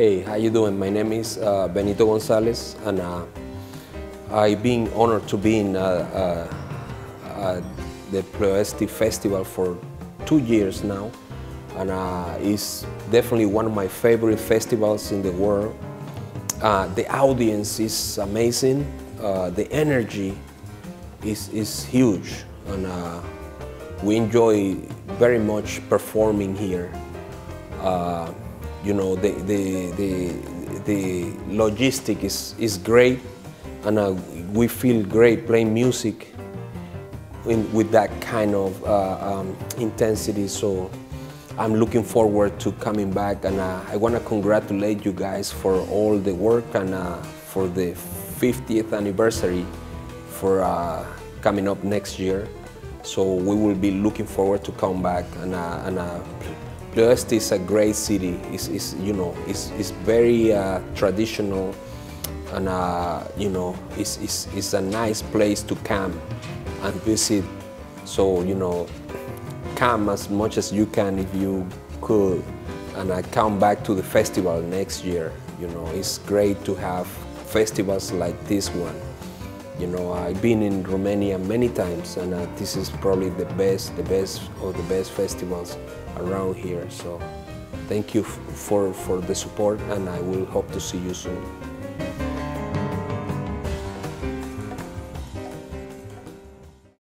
Hey, how you doing? My name is uh, Benito Gonzales, and uh, I've been honored to be in uh, uh, uh, the Ploiesti Festival for two years now, and uh, it's definitely one of my favorite festivals in the world. The audience is amazing, the energy is, is huge, and we enjoy very much performing here. You know, the, the, the, the logistic is, is great, and uh, we feel great playing music in, with that kind of uh, um, intensity. So I'm looking forward to coming back, and uh, I want to congratulate you guys for all the work and uh, for the 50th anniversary for uh, coming up next year. So we will be looking forward to come back and, uh, and uh, is a great city. It's, it's you know it's, it's very uh, traditional, and uh, you know it's, it's, it's a nice place to camp and visit. So you know, come as much as you can if you could, and I come back to the festival next year. You know, it's great to have festivals like this one. You know, I've been in Romania many times, and uh, this is probably the best, the best of the best festivals around here. So, thank you for for the support, and I will hope to see you soon.